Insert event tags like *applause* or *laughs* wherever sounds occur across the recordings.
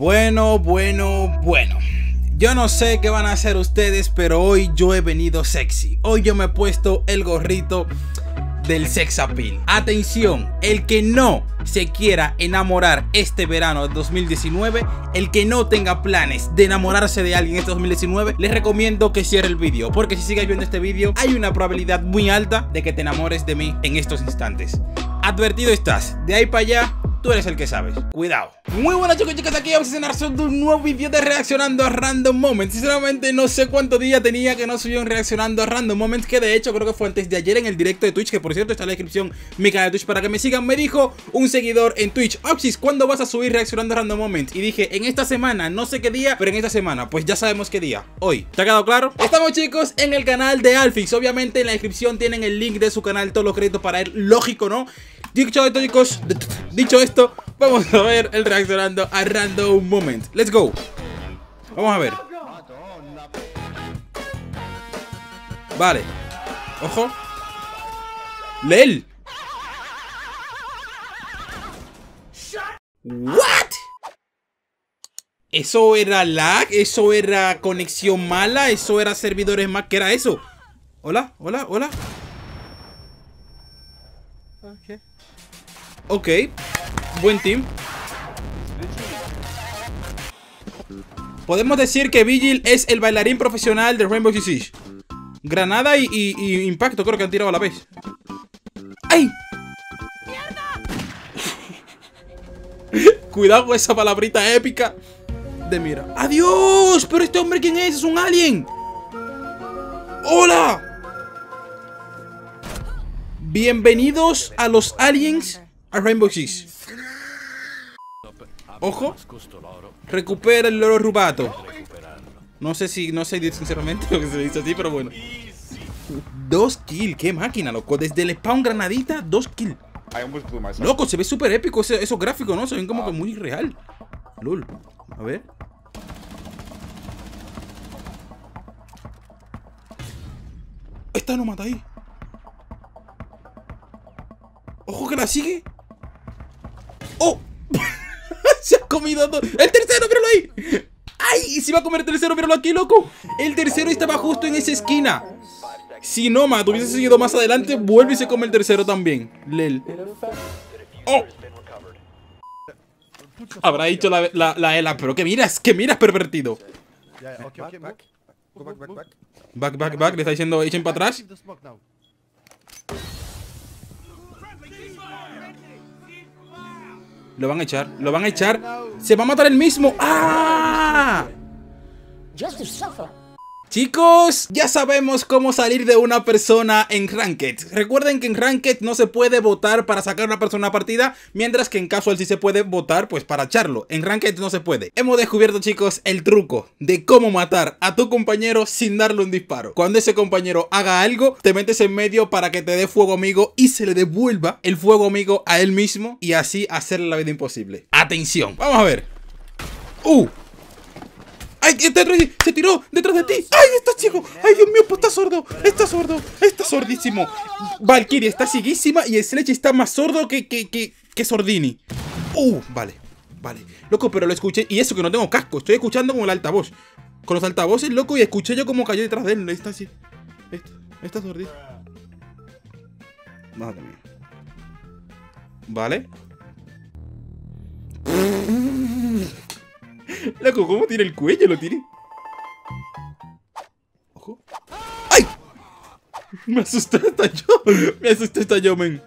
Bueno, bueno, bueno. Yo no sé qué van a hacer ustedes, pero hoy yo he venido sexy. Hoy yo me he puesto el gorrito del sex appeal. Atención, el que no se quiera enamorar este verano de 2019, el que no tenga planes de enamorarse de alguien este 2019, les recomiendo que cierre el vídeo, porque si sigues viendo este vídeo, hay una probabilidad muy alta de que te enamores de mí en estos instantes. Advertido estás, de ahí para allá, tú eres el que sabes. Cuidado. Muy buenas chicos y chicas, aquí vamos a cenar sobre un nuevo vídeo de reaccionando a Random Moments. Sinceramente no sé cuánto día tenía que no subí un reaccionando a Random Moments, que de hecho creo que fue antes de ayer en el directo de Twitch, que por cierto está en la descripción mi canal de Twitch para que me sigan. Me dijo un seguidor en Twitch, Oxys, ¿cuándo vas a subir reaccionando a Random Moments? Y dije, en esta semana, no sé qué día, pero en esta semana, pues ya sabemos qué día. Hoy. ¿Te ha quedado claro? Estamos chicos en el canal de Alfix. Obviamente en la descripción tienen el link de su canal, todos los créditos para él, lógico, ¿no? Dicho esto chicos, dicho esto, vamos a ver el reaccionando a Random Moment. Let's go. Vamos a ver. Vale. Ojo. Lel. What? ¿Eso era lag? ¿Eso era conexión mala? ¿Eso era servidores más? ¿Qué era eso? Hola, hola, hola. Ok. Buen team. Podemos decir que Vigil es el bailarín profesional de Rainbow Six. Granada y, impacto creo que han tirado a la vez. ¡Ay! *laughs* Cuidado con esa palabrita épica de mira. ¡Adiós! ¿Pero este hombre quién es? ¡Es un alien! ¡Hola! Bienvenidos a los aliens a Rainbow Six. Ojo. Recupera el loro rubato. No sé si, no sé sinceramente *laughs* lo que se dice así, pero bueno. Dos kills, qué máquina, loco. Desde el spawn granadita, dos kills. Loco, se ve súper épico ese, esos gráficos, ¿no? Se ven como que muy real. Lul. A ver. Esta no mata ahí. Ojo que la sigue. *laughs* Se ha comido dos. ¡El tercero, míralo ahí! ¡Ay! Se va a comer el tercero, míralo aquí, loco. El tercero estaba justo en esa esquina. Si no, Nomad hubiese seguido más adelante, vuelve y se come el tercero también. Lel. ¡Oh! Habrá dicho la, la, la Ela, pero que miras, que miras, pervertido. Back, back, back. Le está diciendo, echen para atrás. Lo van a echar, lo van a echar. Se va a matar el mismo. ¡Ah! Chicos, ya sabemos cómo salir de una persona en Ranked. Recuerden que en Ranked no se puede votar para sacar una persona a partida, mientras que en Casual sí se puede votar pues para echarlo. En Ranked no se puede. Hemos descubierto, chicos, el truco de cómo matar a tu compañero sin darle un disparo. Cuando ese compañero haga algo, te metes en medio para que te dé fuego amigo y se le devuelva el fuego amigo a él mismo y así hacerle la vida imposible. Atención, vamos a ver. ¡Uh! ¡Ay! ¡Se tiró detrás de ti! ¡Ay! ¡Está ciego! ¡Ay, Dios mío! Pues está sordo. Está sordo. Está sordísimo. Valkyrie está cieguísima y Sledge está más sordo que, que, que, que Sordini. ¡Uh! Vale. Vale. Loco, pero lo escuché. Y eso que no tengo casco. Estoy escuchando con el altavoz. Con los altavoces, loco. Y escuché yo como cayó detrás de él. Está así. Está, está sordito. Madre mía. Vale. Loco, ¿cómo tiene el cuello? Lo tiene. Ojo. ¡Ay! Me asusté hasta yo. Me asusté hasta yo, men.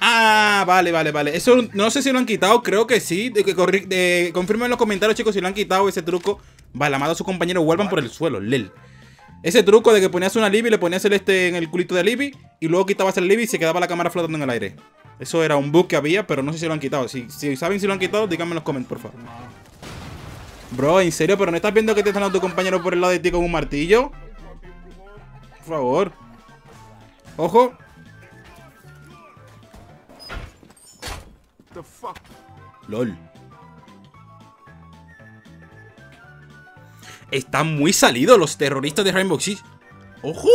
Ah, vale, vale, vale. Eso no sé si lo han quitado. Creo que sí. De que de, confirmen en los comentarios, chicos, si lo han quitado ese truco. Vale, amado a su compañero vuelvan por el suelo. Lel. Ese truco de que ponías una Libby, le ponías el este en el culito de Libby y luego quitabas el Libby y se quedaba la cámara flotando en el aire. Eso era un bug que había, pero no sé si lo han quitado. Si, saben si lo han quitado, díganme en los comentarios, por favor. Bro, ¿en serio? ¿Pero no estás viendo que te están dando tu compañero por el lado de ti con un martillo? Por favor. ¡Ojo! LOL. Están muy salidos los terroristas de Rainbow Six. ¡Ojo!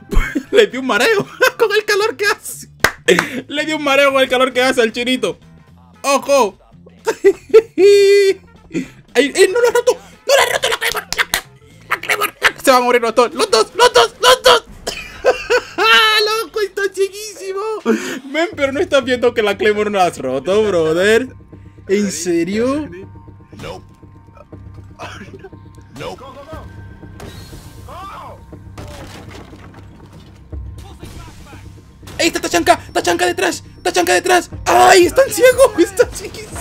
*laughs* Le dio un mareo *laughs* con el calor que hace. *laughs* Le dio un mareo con el calor que hace al chinito. ¡Ojo! *laughs* ¡Ay, eh, no lo ha roto! ¡No lo ha roto! ¡La Claymore! ¡La, Claymore! Se van a morir los dos. ¡Los dos! ¡Los dos! ¡Los dos! *laughs* ¡Loco! ¡Está chiquísimo! Men, pero no estás viendo que la Claymore no has roto, brother. ¿En serio? No. No. ¡Ey, está Tachanka! ¡Tachanka detrás! ¡Tachanka detrás! ¡Ay, están ciegos! ¡Están chiquísimos!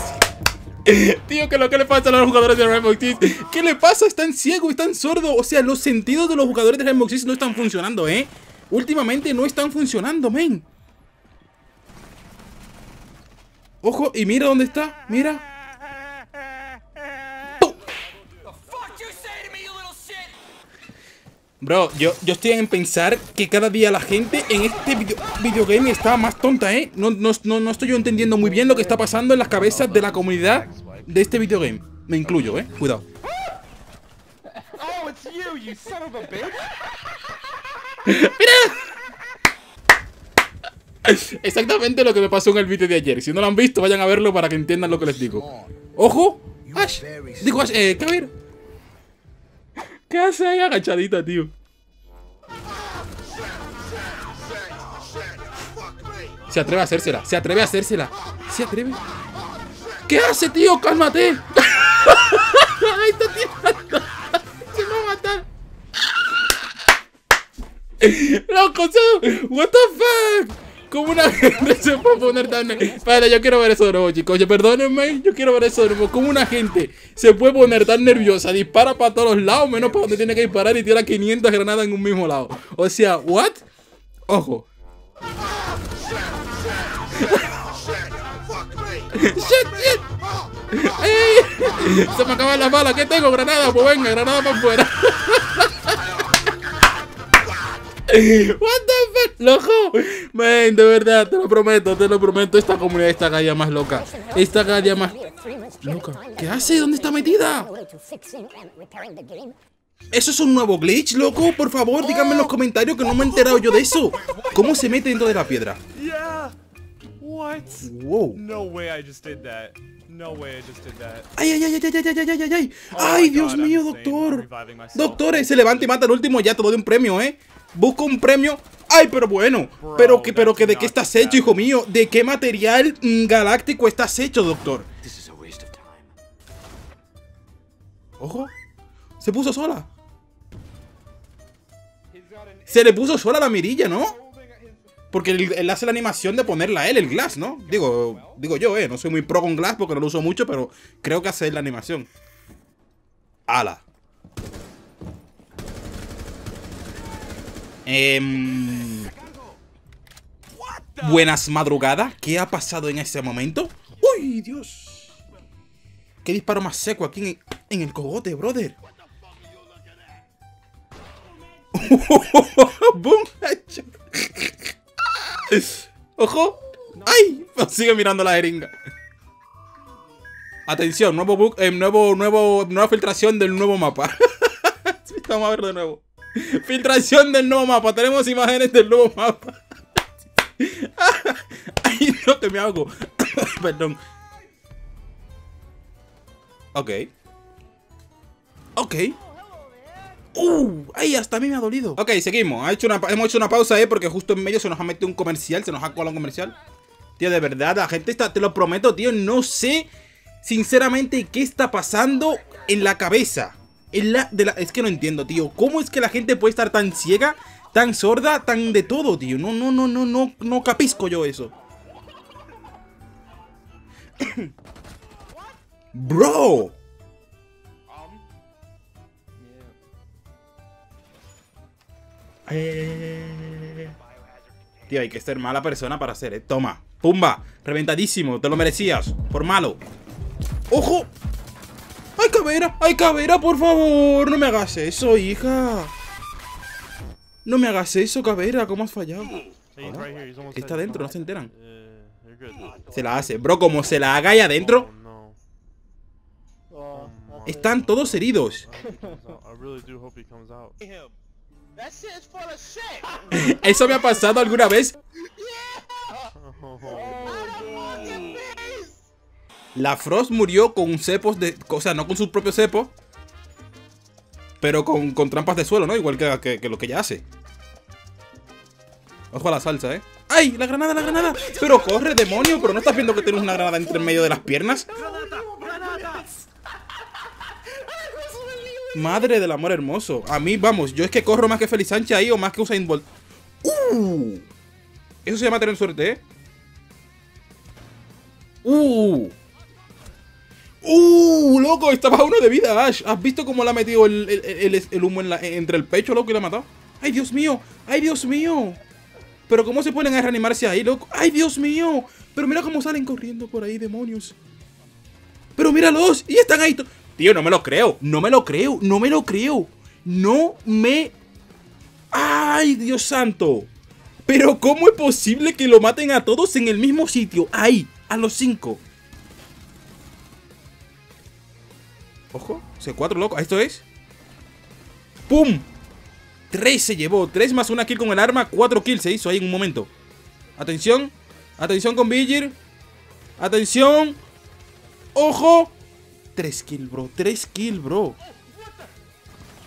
*laughs* Tío, ¿qué lo que le pasa a los jugadores de Rainbow Six? ¿Qué le pasa? Están ciegos, están sordos. O sea, los sentidos de los jugadores de Rainbow Six no están funcionando, ¿eh? Últimamente no están funcionando, men. Ojo, y mira dónde está. Mira. Bro, yo, yo estoy en pensar que cada día la gente en este video, videogame está más tonta, ¿eh? No, no, no, no estoy yo entendiendo muy bien lo que está pasando en las cabezas de la comunidad de este videogame. Me incluyo, ¿eh? Cuidado. Oh, it's you, you son of a bitch! *laughs* Exactamente lo que me pasó en el vídeo de ayer. Si no lo han visto, vayan a verlo para que entiendan lo que les digo. ¡Ojo! ¡Ash! Digo, Ash, eh, Caber. ¿Qué hace ahí agachadita, tío? Se atreve a hacérsela, se atreve a hacérsela. Se atreve. ¿Qué hace, tío? ¡Cálmate! *laughs* Ahí está tirando. Se va a matar. *laughs* Loco, so- what the fuck? ¿Cómo una *laughs* gente se puede poner tan... Espera, yo quiero ver eso nuevo, chicos. Perdónenme, yo quiero ver eso de nuevo. ¿Cómo una gente se puede poner tan nerviosa? Dispara para todos lados, menos para donde tiene que disparar y tira 500 granadas en un mismo lado. O sea, ¿what? Ojo. ¡Shit, shit! ¡Ey! Se me acaban las balas. ¿Qué tengo? Granada. Pues venga, granada para afuera. *laughs* *laughs* What the fuck, loco. Man, de verdad, te lo prometo, te lo prometo. Esta comunidad está cada día más loca. Está cada día más loca. ¿Qué hace? ¿Dónde está metida? ¿Eso es un nuevo glitch, loco? Por favor, díganme en los comentarios que no me he enterado yo de eso. ¿Cómo se mete dentro de la piedra? Wow. ¡Ay, ay, ay, ay, ay, ay, ay, ay, ay, ay! Oh ¡Ay, my Dios mío, doctor! I'm reviving myself. Doctor, se levanta y mata al último, ya te doy un premio, ¿eh? Busco un premio. ¡Ay, pero bueno! Pero que, pero que, ¿de qué estás hecho, hijo mío? ¿De qué material mm, galáctico estás hecho, doctor? Ojo. Se puso sola. Se le puso sola la mirilla, ¿no? Porque él, él hace la animación de ponerla él, el glass, ¿no? Digo, digo yo, eh. No soy muy pro con glass porque no lo uso mucho, pero creo que hace la animación. Ala. Em, buenas madrugadas. ¿Qué ha pasado en ese momento? ¡Uy, Dios! ¿Qué disparo más seco aquí en, el cogote, brother? *laughs* ¡Ojo! ¡Ay! Sigue mirando la jeringa. Atención, nuevo bug, eh, nuevo, nuevo, nueva filtración del nuevo mapa. *laughs* Vamos a ver de nuevo. *laughs* Filtración del nuevo mapa. Tenemos imágenes del nuevo mapa. *laughs* Ay, no, que me hago. *coughs* Perdón. Ok. Ok. Uh, ay, hasta a mí me ha dolido. Ok, seguimos. Ha hecho una, hemos hecho una pausa, eh, porque justo en medio se nos ha metido un comercial, se nos ha colado un comercial. Tío, de verdad, la gente está, te lo prometo, tío, no sé sinceramente qué está pasando en la cabeza. La, la, es que no entiendo, tío. ¿Cómo es que la gente puede estar tan ciega, tan sorda, tan de todo, tío? No, no, no, no, no, no capisco yo eso. *coughs* Bro. Tío, hay que ser mala persona para hacer, eh. Toma, pumba, reventadísimo, te lo merecías, por malo. ¡Ojo! ¡Ay, cabera! ¡Ay, cabera, por favor! No me hagas eso, hija. No me hagas eso, cabera, ¿cómo has fallado? Está dentro, no se enteran. Good. Se la hace, bro, como se la haga ahí adentro, Oh, no. Oh, están todos heridos. I really do hope he comes out. him. That shit's full of shit. *laughs* ¿Eso me ha pasado alguna vez? *laughs* La Frost murió con cepos de. O sea, no con sus propios cepos. Pero con, con trampas de suelo, ¿no? Igual que, que- lo que ella hace. Ojo a la salsa, ¿eh? ¡Ay! ¡La granada, la granada! Pero corre, demonio, pero no estás viendo que tienes una granada entre medio de las piernas. Madre del amor hermoso. A mí, vamos, yo es que corro más que Feliz Sánchez ahí o más que Usain Bolt. ¡Uh! Eso se llama tener suerte, ¿eh? ¡Uh! ¡Uh! ¡Loco! Estaba uno de vida, Ash. ¿Has visto cómo le ha metido el, el- el- el humo la- entre el pecho, loco, y la ha matado? ¡Ay, Dios mío! ¡Ay, Dios mío! Pero ¿cómo se ponen a reanimarse ahí, loco? ¡Ay, Dios mío! Pero mira cómo salen corriendo por ahí, demonios. Pero míralos, y están ahí. Tío, no me lo creo, no me lo creo, no me lo creo. No me... ¡Ay, Dios santo! Pero ¿cómo es posible que lo maten a todos en el mismo sitio? Ahí, a los cinco. Ojo, C4, loco. ¿Esto es? ¡Pum! 3 se llevó. 3 más una kill con el arma. 4 kills se hizo ahí en un momento. Atención. Atención con Vigir. Atención. ¡Ojo! 3 kills, bro. 3 kills, bro.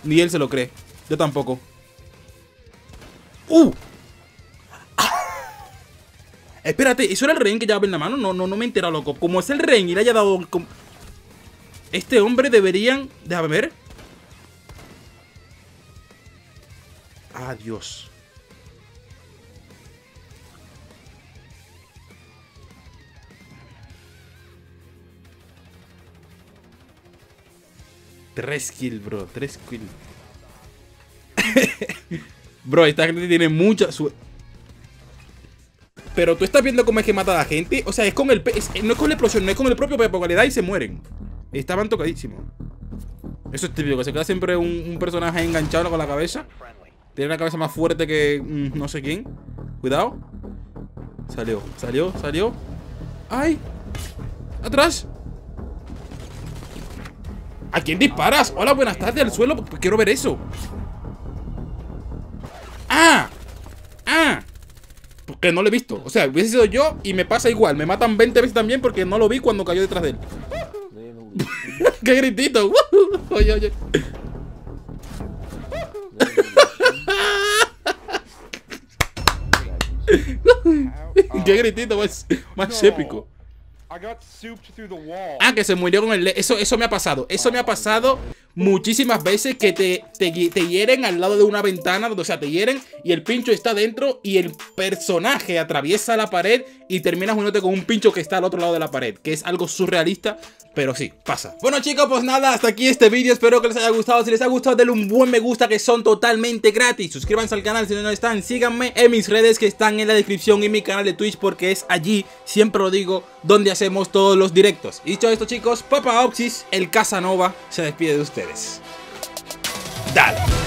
Ni él se lo cree. Yo tampoco. ¡Uh! *laughs* Espérate, ¿eso era el rey que llevaba en la mano? No, no, no me he enterado, loco. Como es el rey y le haya dado... Este hombre deberían... Déjame ver. Adiós. Tres kills, bro. Tres kills. *laughs* bro, esta gente tiene mucha suerte. Pero tú estás viendo cómo es que mata a la gente. O sea, es con el... es- no es con la explosión, no es con el propio pepo que le y se mueren. Estaban tocadísimos. Eso es típico, que se queda siempre un, personaje enganchado con la cabeza. Tiene la cabeza más fuerte que mm, no sé quién. Cuidado. Salió, salió, salió. ¡Ay! ¡Atrás! ¿A quién disparas? Hola, buenas tardes, al suelo. Quiero ver eso. ¡Ah! ¡Ah! Porque no lo he visto. O sea, hubiese sido yo y me pasa igual. Me matan 20 veces también porque no lo vi cuando cayó detrás de él. ¡Qué gritito! *laughs* oye, oye. *laughs* ¡Qué gritito más, más épico! Ah, que se murió con el... Eso, eso me ha pasado. Eso me ha pasado muchísimas veces que te, te, te hieren al lado de una ventana. O sea, te hieren y el pincho está dentro y el personaje atraviesa la pared y terminas uniéndote con un pincho que está al otro lado de la pared. Que es algo surrealista, pero sí, pasa. Bueno chicos, pues nada, hasta aquí este vídeo. Espero que les haya gustado. Si les ha gustado, denle un buen me gusta que son totalmente gratis. Suscríbanse al canal si no están. Síganme en mis redes que están en la descripción y mi canal de Twitch porque es allí, siempre lo digo, donde hacemos todos los directos. Y dicho esto chicos, Papa Oxys, el Casanova, se despide de ustedes. Dale.